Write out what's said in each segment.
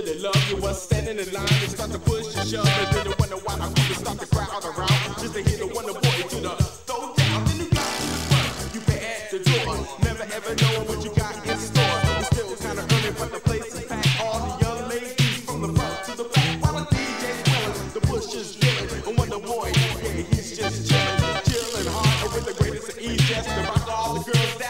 really love you was standing in line and start to push and shove. And then you wonder why I couldn't stop the crowd around just to hear the wonder boy to the throw down. Then you got to the front, you pay at the door. Never ever know what you got in store. It's still kind of early, but the place is packed. All the young ladies from the front to the back. While the DJ's playing, the bush is drilling. And the boy, yeah, he's just chilling, chilling hard with the greatest of ease. Just to rock all the girls that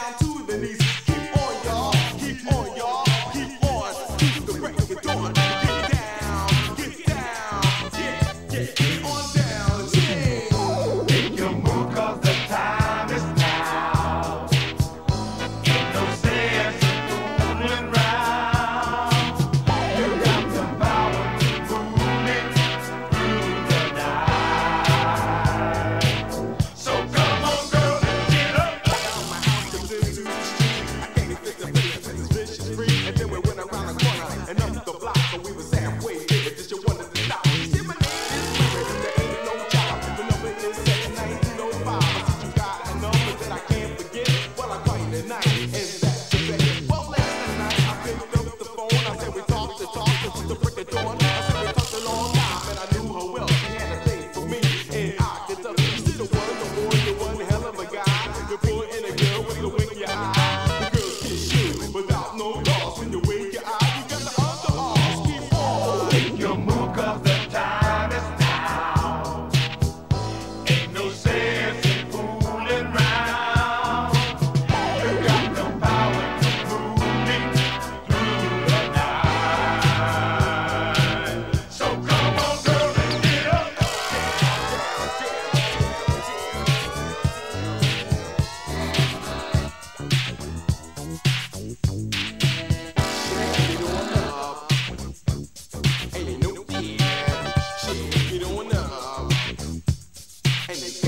Awake your Hey,